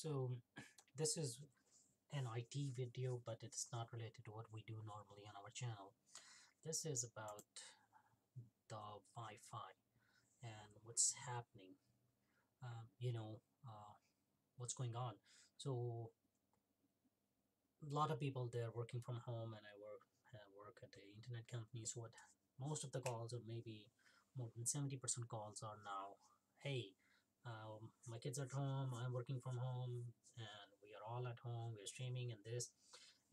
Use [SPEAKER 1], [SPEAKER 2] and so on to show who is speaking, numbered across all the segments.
[SPEAKER 1] So this is an IT video, but it's not related to what we do normally on our channel. This is about the Wi-Fi and what's happening. Um, you know, uh, what's going on. So a lot of people they're working from home, and I work uh, work at the internet company. So what most of the calls, or maybe more than seventy percent calls, are now, hey um, my kids at home i'm working from home and we are all at home we're streaming and this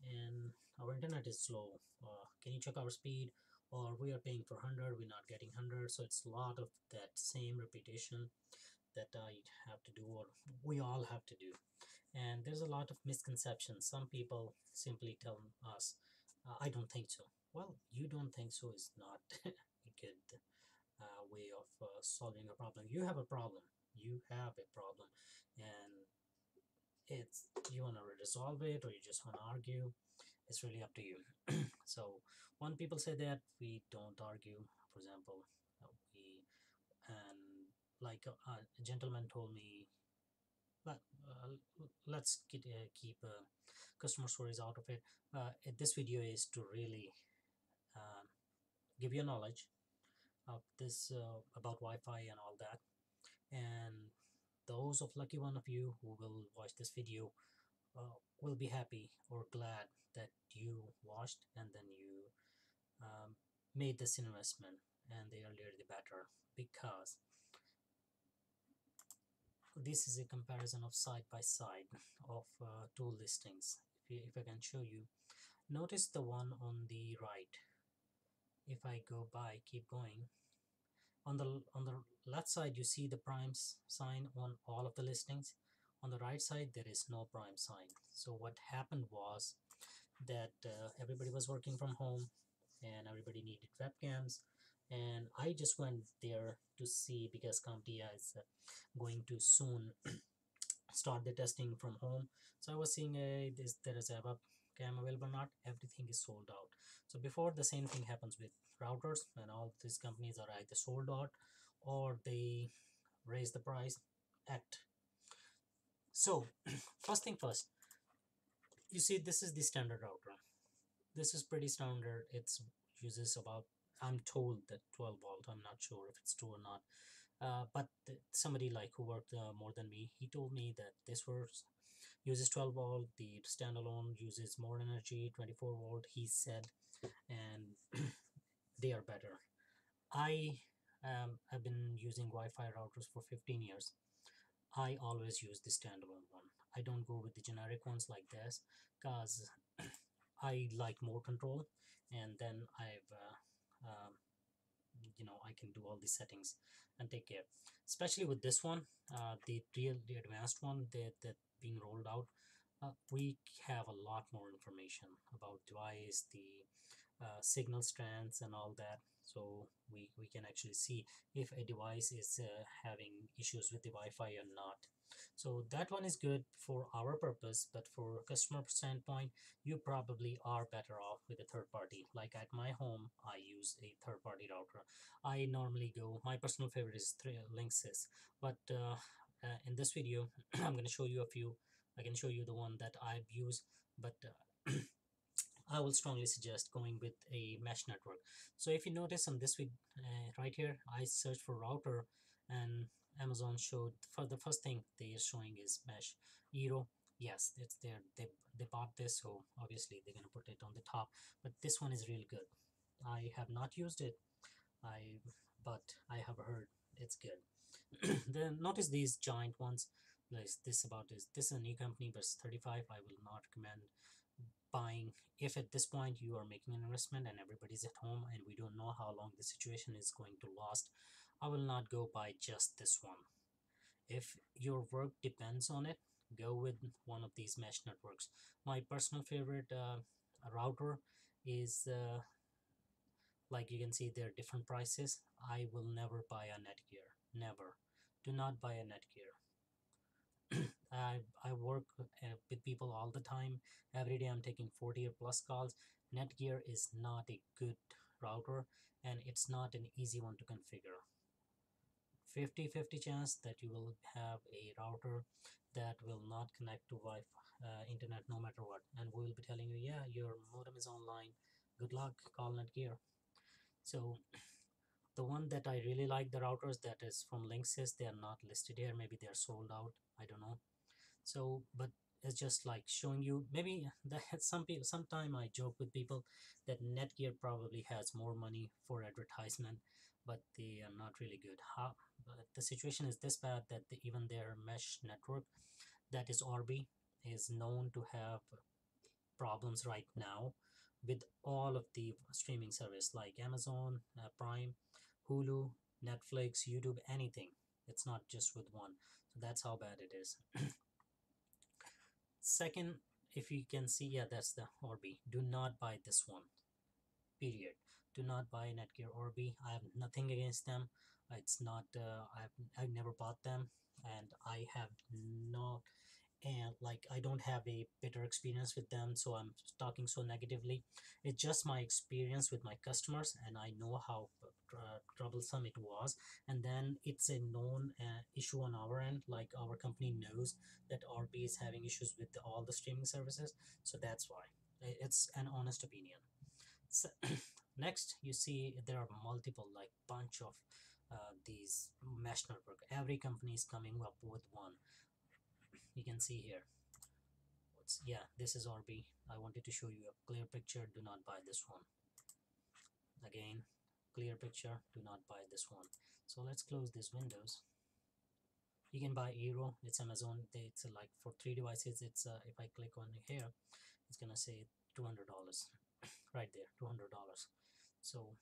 [SPEAKER 1] and our internet is slow. Uh, can you check our speed? Or we are paying for 100 we're not getting 100 so it's a lot of that same repetition that i have to do or we all have to do. And there's a lot of misconceptions. Some people simply tell us uh, i don't think so. Well you don't think so is not a good uh, way of uh, solving a problem. You have a problem you have a problem and it's you want to resolve it or you just want to argue it's really up to you. So when people say that we don't argue for example uh, we and like a, uh, a gentleman told me but uh, let's get, uh, keep uh, customer stories out of it. Uh, this video is to really give you knowledge of this about Wi-Fi and all that and those of lucky one of you who will watch this video uh, will be happy or glad that you watched and then you um, made this investment and the earlier the better because this is a comparison of side by side of uh, two listings. If, you, if I can show you notice the one on the right. If I go by keep going on the on the left side you see the prime sign on all of the listings. On the right side there is no prime sign. So what happened was that uh, everybody was working from home and everybody needed webcams. And I just went there to see because CompTIA is uh, going to soon start the testing from home. So I was seeing a this there is a webcam available or not? Everything is sold out. So before the same thing happens with routers and all these companies are either sold out or they raise the price act so first thing first you see this is the standard router this is pretty standard. It's uses about I'm told that 12 volt. I'm not sure if it's true or not. Uh, but somebody like who worked uh, more than me he told me that this was uses 12 volt. The standalone uses more energy 24 volt he said and they are better. I um, I've been using Wi-Fi routers for 15 years. I always use the standalone one. I don't go with the generic ones like this because I like more control and then I've uh, um, you know I can do all the settings and take care. Especially with this one uh, the real the advanced one that that being rolled out uh, we have a lot more information about device the uh, signal strands and all that. So we, we can actually see if a device is uh, having issues with the Wi-Fi or not. So that one is good for our purpose but for customer standpoint you probably are better off with a third party. Like at my home I use a third party router. I normally go my personal favorite is Linksys. But uh, uh, in this video I'm going to show you a few I can show you the one that I've used but uh, I will strongly suggest going with a mesh network. So if you notice on this week uh, right here I searched for router and Amazon showed for the first thing they are showing is mesh. Eero yes it's there. They, they bought this so obviously they're gonna put it on the top but this one is really good. I have not used it I but I have heard it's good. Then notice these giant ones. Like this about this this is a new company but it's 35 I will not recommend buying if at this point you are making an investment and everybody's at home and we don't know how long the situation is going to last I will not go buy just this one. If your work depends on it go with one of these mesh networks. My personal favorite uh, router is uh, like you can see there are different prices. I will never buy a Netgear. Never. Do not buy a Netgear I, I work uh, with people all the time. Every day I'm taking 40 or plus calls. Netgear is not a good router and it's not an easy one to configure. 50 50 chance that you will have a router that will not connect to Wi-Fi uh, internet no matter what. And we will be telling you yeah your modem is online. Good luck. Call Netgear. So the one that I really like the routers that is from Linksys they are not listed here. Maybe they are sold out. I don't know so but it's just like showing you maybe that some people sometime I joke with people that Netgear probably has more money for advertisement but they are not really good. How but the situation is this bad that the, even their mesh network that is Orbi is known to have problems right now with all of the streaming service like Amazon uh, Prime Hulu Netflix YouTube anything. It's not just with one. So that's how bad it is second if you can see yeah that's the Orbi do not buy this one period. Do not buy Netgear Orbi I have nothing against them. It's not uh, I've, I've never bought them and I have not and like I don't have a bitter experience with them so I'm talking so negatively. It's just my experience with my customers and I know how troublesome it was and then it's a known uh, issue on our end like our company knows that Orbi is having issues with all the streaming services so that's why. It's an honest opinion. So next you see there are multiple like bunch of uh, these mesh network. Every company is coming up with one you can see here. Yeah this is Orbi I wanted to show you a clear picture. Do not buy this one. Again clear picture. Do not buy this one. So let's close these windows. You can buy Eero it's Amazon. It's uh, like for three devices it's uh, if I click on here it's gonna say $200 right there $200 so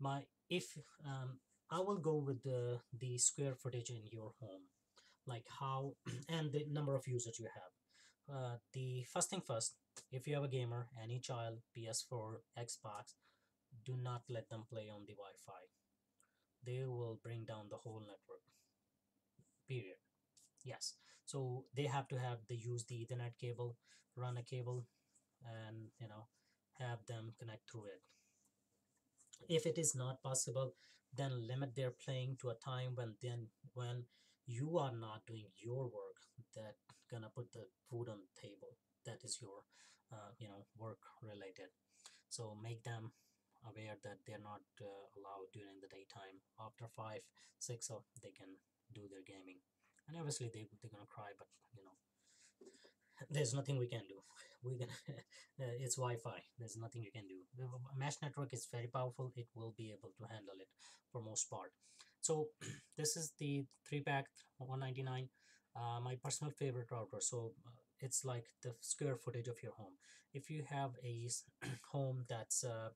[SPEAKER 1] my if um, I will go with the the square footage in your home like how and the number of users you have. Uh, the first thing first if you have a gamer any child ps4 xbox do not let them play on the wi-fi. They will bring down the whole network period. Yes. So they have to have they use the ethernet cable run a cable and you know have them connect through it. If it is not possible then limit their playing to a time when then when you are not doing your work that gonna put the food on the table that is your uh, you know work related. So make them aware that they're not uh, allowed during the daytime. After five six of they can do their gaming. And obviously they, they're gonna cry but you know there's nothing we can do. We can uh, it's wi-fi. There's nothing you can do. The mesh network is very powerful. It will be able to handle it for most part so this is the three pack 199 uh, my personal favorite router. So uh, it's like the square footage of your home. If you have a home that's uh,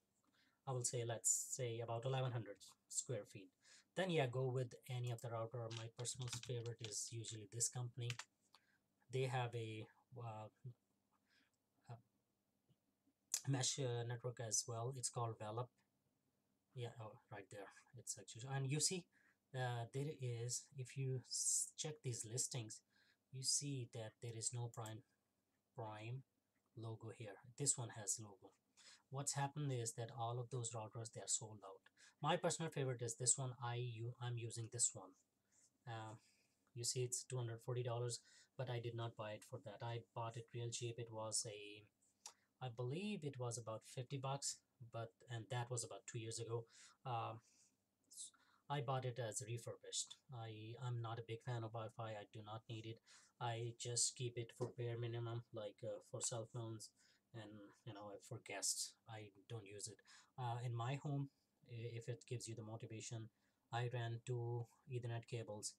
[SPEAKER 1] I will say let's say about 1100 square feet then yeah go with any of the router. My personal favorite is usually this company. They have a uh, mesh uh, network as well. It's called Velop yeah oh, right there. It's actually and you see uh, there is if you check these listings you see that there is no prime prime logo here. This one has logo. What's happened is that all of those routers they are sold out. My personal favorite is this one. I you i'm using this one. Uh, you see it's $240 but i did not buy it for that. I bought it real cheap. It was a i believe it was about 50 bucks but and that was about two years ago. Uh, I bought it as refurbished. I I'm not a big fan of Wi-Fi. I do not need it. I just keep it for bare minimum, like uh, for cell phones and you know for guests. I don't use it. Uh, in my home, if it gives you the motivation, I ran two Ethernet cables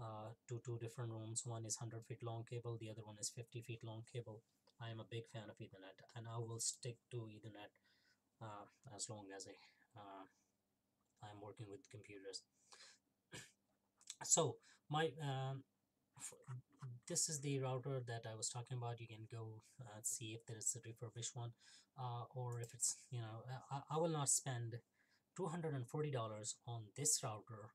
[SPEAKER 1] uh, to two different rooms. One is 100 feet long cable, the other one is 50 feet long cable. I am a big fan of Ethernet, and I will stick to Ethernet uh, as long as I uh, I'm working with computers. So my um, this is the router that I was talking about. You can go uh, see if there is a refurbished one uh, or if it's you know I, I will not spend $240 on this router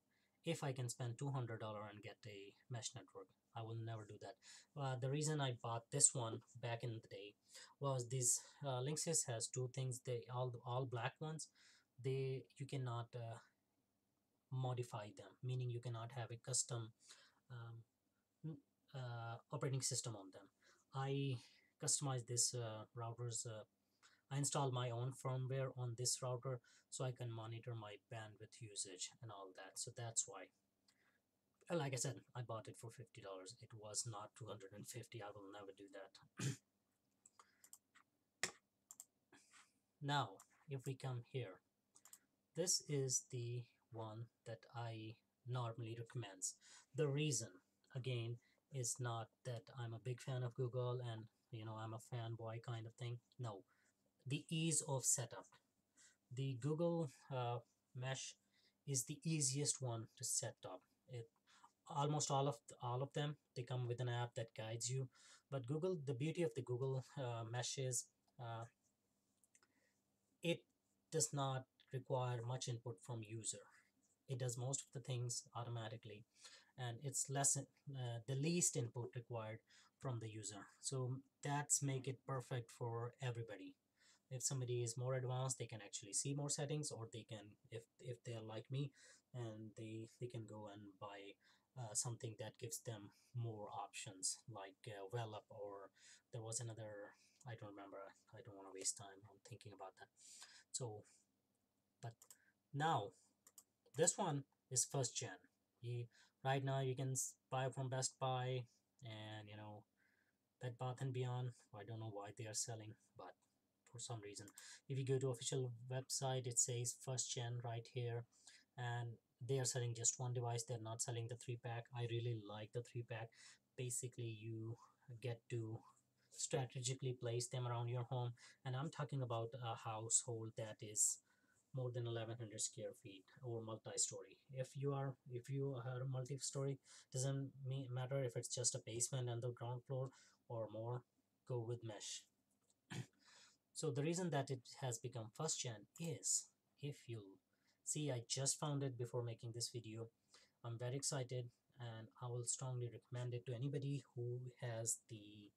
[SPEAKER 1] if I can spend $200 and get a mesh network. I will never do that. Uh, the reason I bought this one back in the day was this uh, Linksys has two things. They all all black ones they you cannot uh, modify them meaning you cannot have a custom um, uh, operating system on them. I customize this uh, routers uh, I install my own firmware on this router so I can monitor my bandwidth usage and all that. So that's why. Like I said I bought it for $50 it was not 250 I will never do that. Now if we come here this is the one that I normally recommends. The reason again is not that I'm a big fan of Google and you know I'm a fanboy kind of thing. No. The ease of setup. The Google uh, mesh is the easiest one to set up. It almost all of all of them they come with an app that guides you. But Google the beauty of the Google uh, mesh is uh, it does not require much input from user. It does most of the things automatically and it's less uh, the least input required from the user. So that's make it perfect for everybody. If somebody is more advanced they can actually see more settings or they can if if they're like me and they they can go and buy uh, something that gives them more options like uh, Velop or there was another I don't remember I don't want to waste time on thinking about that. So but now this one is first gen. You right now you can buy from Best Buy and you know Bed Bath and Beyond. I don't know why they are selling but for some reason. If you go to official website it says first gen right here and they are selling just one device. They're not selling the three pack. I really like the three pack. Basically you get to strategically place them around your home. And I'm talking about a household that is more than 1100 square feet or multi-story. If you are if you are multi-story doesn't matter if it's just a basement and the ground floor or more go with mesh. So the reason that it has become first gen is if you see I just found it before making this video. I'm very excited and I will strongly recommend it to anybody who has the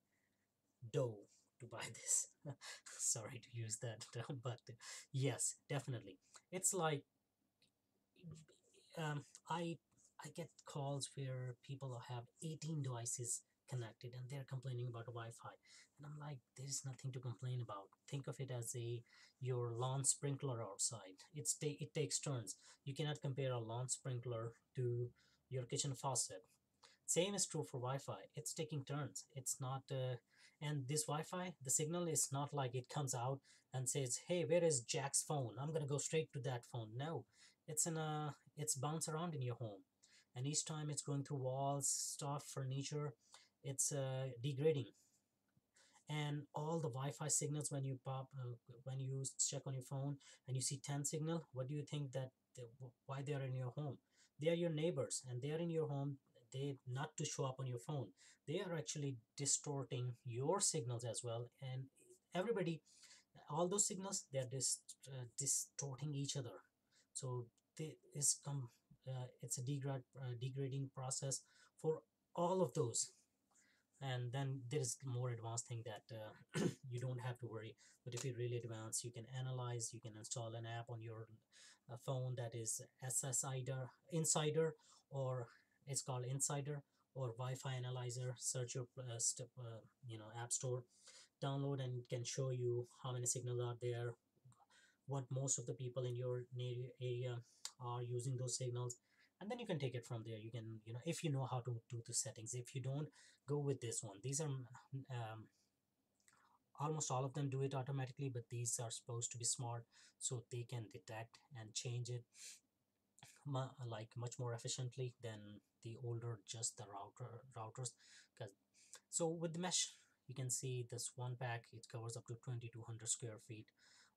[SPEAKER 1] dough to buy this. Sorry to use that term but yes definitely. It's like um, I I get calls where people have 18 devices connected and they're complaining about Wi-Fi. And I'm like there's nothing to complain about. Think of it as a your lawn sprinkler outside. It's it takes turns. You cannot compare a lawn sprinkler to your kitchen faucet. Same is true for Wi-Fi. It's taking turns. It's not uh, and this Wi-Fi the signal is not like it comes out and says hey where is Jack's phone? I'm gonna go straight to that phone. No it's in a it's bounce around in your home. And each time it's going through walls stuff furniture it's uh, degrading. And all the Wi-Fi signals when you pop uh, when you check on your phone and you see 10 signal what do you think that they, why they are in your home? They are your neighbors and they are in your home they not to show up on your phone. They are actually distorting your signals as well and everybody all those signals they are dist uh, distorting each other. So they is come uh, it's a degrad uh, degrading process for all of those. And then there is more advanced thing that uh, you don't have to worry. But if you're really advanced you can analyze you can install an app on your uh, phone that is SSIder inSSIDer or it's called inSSIDer or Wi-Fi analyzer. Search your uh, step, uh, you know app store. Download and can show you how many signals are there what most of the people in your area are using those signals and then you can take it from there. You can you know if you know how to do the settings. If you don't go with this one. These are um, almost all of them do it automatically but these are supposed to be smart so they can detect and change it like much more efficiently than the older just the router routers because so with the mesh you can see this one pack it covers up to 2200 square feet.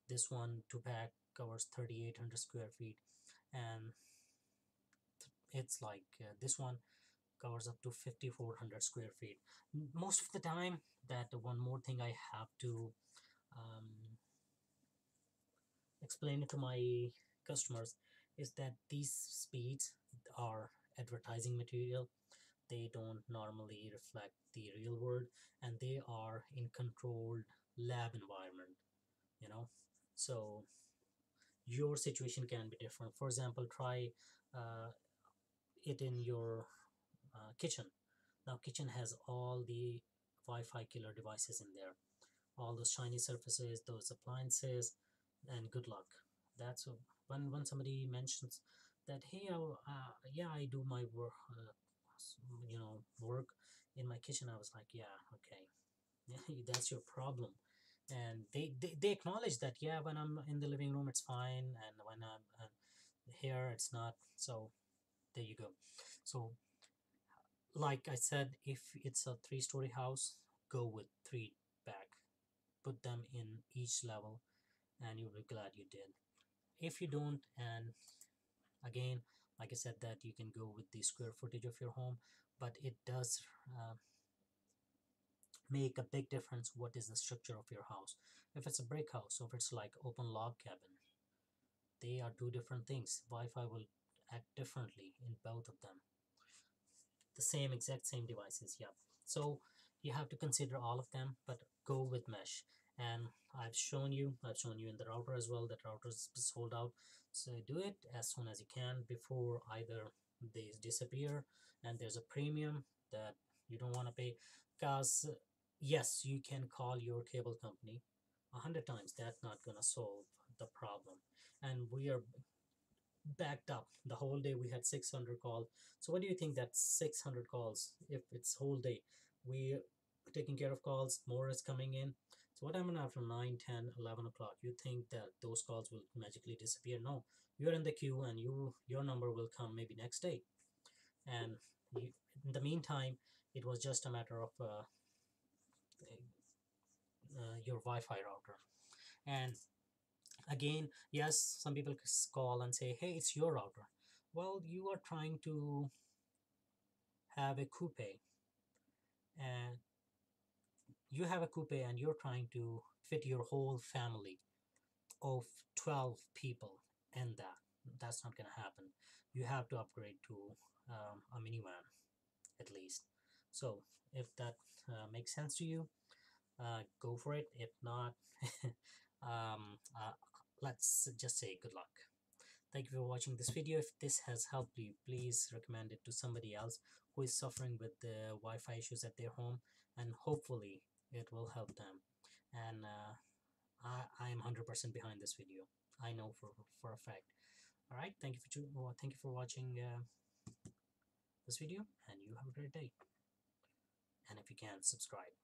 [SPEAKER 1] This one two pack covers 3800 square feet. And it's like uh, this one covers up to 5400 square feet. Most of the time that one more thing I have to um, explain it to my customers is that these speeds are advertising material. They don't normally reflect the real world and they are in controlled lab environment you know? So your situation can be different. For example try uh, it in your uh, kitchen. Now kitchen has all the Wi-Fi killer devices in there. All those shiny surfaces those appliances and good luck that's a, when when somebody mentions that hey I, uh, yeah I do my work uh, you know work in my kitchen I was like yeah okay. That's your problem. And they, they they acknowledge that yeah when i'm in the living room it's fine and when i'm uh, here it's not so there you go. So like i said if it's a three story house go with three back. Put them in each level and you'll be glad you did if you don't and again like i said that you can go with the square footage of your home but it does uh, make a big difference what is the structure of your house. If it's a brick house or if it's like open log cabin they are two different things. Wi-fi will act differently in both of them. The same exact same devices yeah. So you have to consider all of them but go with mesh and I've shown you I've shown you in the router as well that routers sold out. So do it as soon as you can before either they disappear. And there's a premium that you don't want to pay because yes you can call your cable company a hundred times. That's not gonna solve the problem. And we are backed up. The whole day we had 600 calls. So what do you think that 600 calls if it's whole day we taking care of calls more is coming in what happened after 9 10 11 o'clock? You think that those calls will magically disappear? No. You're in the queue and you your number will come maybe next day. And you, in the meantime it was just a matter of uh, uh, your Wi-Fi router. And again yes some people call and say hey it's your router. Well you are trying to have a coupe. And you have a coupe and you're trying to fit your whole family of 12 people in that that's not going to happen. You have to upgrade to um, a minivan at least. So if that uh, makes sense to you uh, go for it. If not um, uh, let's just say good luck. Thank you for watching this video. If this has helped you please recommend it to somebody else who is suffering with the Wi-Fi issues at their home. And hopefully it will help them. And uh, I, I am 100% behind this video. I know for for a fact. All right thank you for thank you for watching uh, this video and you have a great day. And if you can subscribe